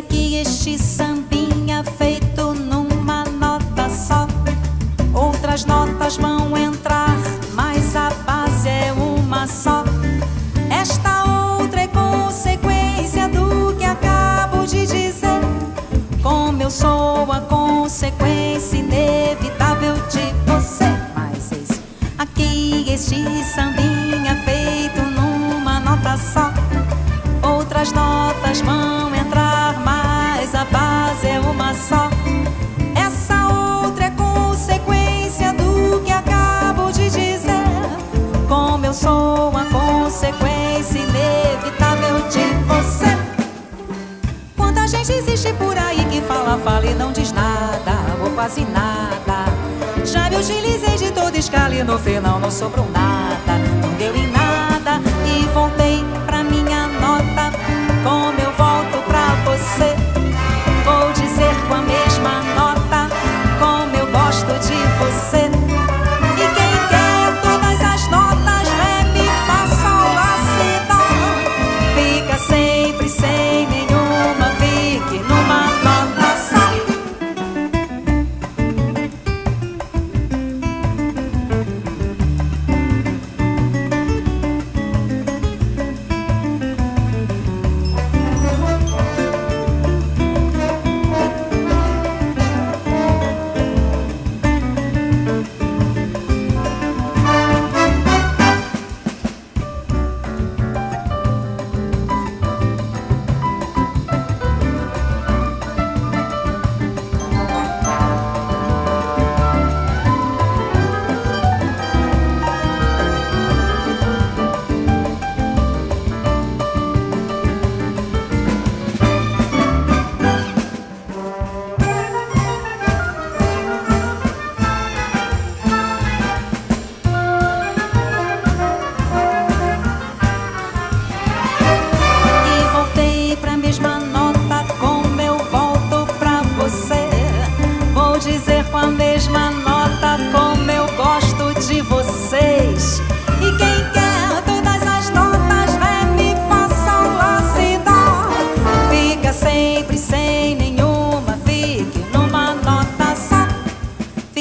aqui este sambinha feito numa nota só. Outras notas vão entrar, mas a base é uma só. Esta outra é consequência do que acabo de dizer. Como eu sou a sou uma consequência inevitável de você. Quanta gente existe por aí que fala, fala e não diz nada, ou quase nada. Já me utilizei de toda escala e no final não sobrou nada, não deu em nada e voltei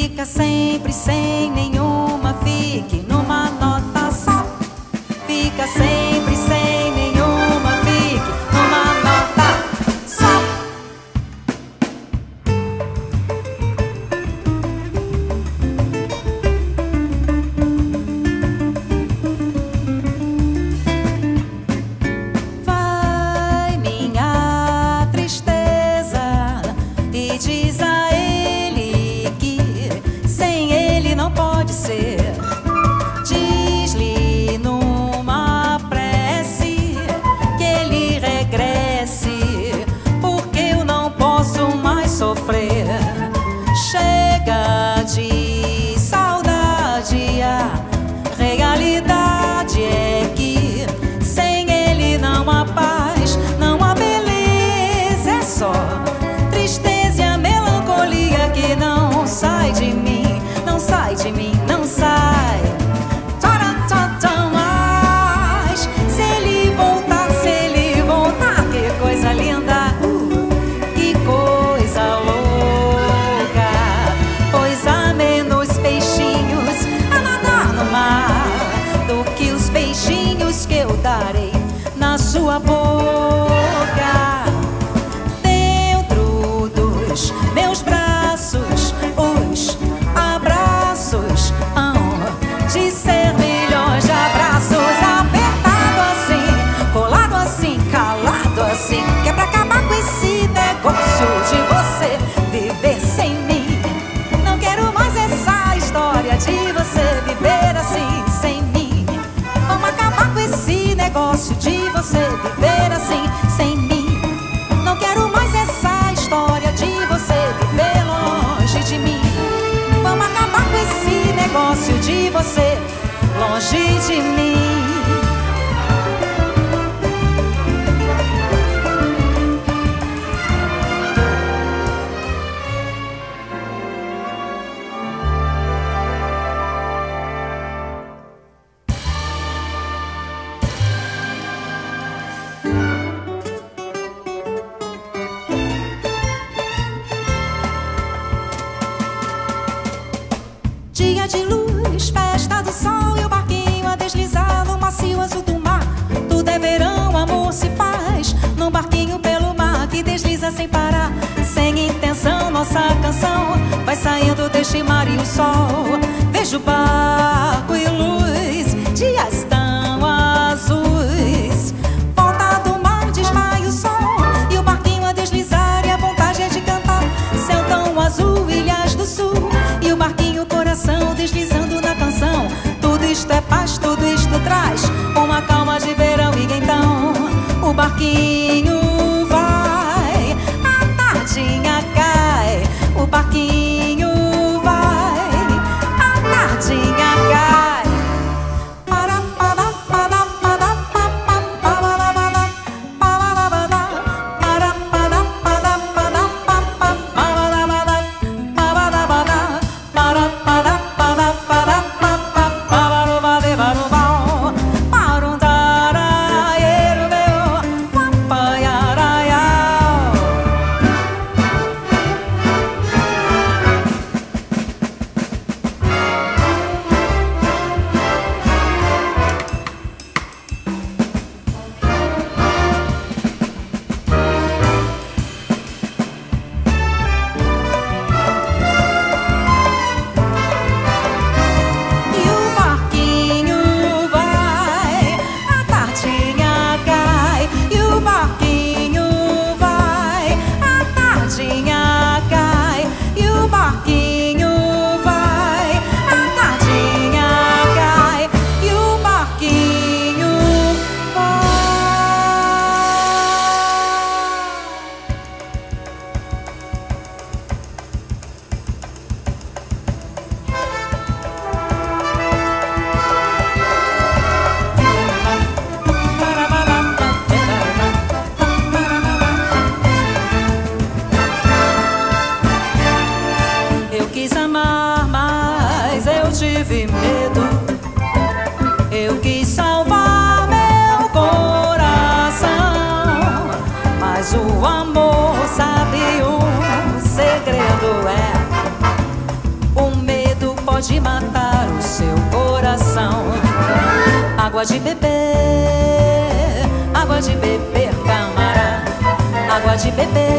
fica sempre sem nenhuma, fique numa nota só. Fica sempre de você, longe de mim. mar e o sol. Vejo barco e luz, dias tão azuis. Volta do mar, desmaia o sol. E o barquinho a deslizar e a vontade é de cantar. Céu tão azul, ilhas do sul. E o barquinho, coração deslizando na canção. Tudo isto é paz, tudo isto traz uma calma de verão. E então o barquinho vai, a tardinha cai. O barquinho Eu quis salvar meu coração, mas o amor sabe o segredo é: o medo pode matar o seu coração. Água de beber, água de beber, camarada, água de beber.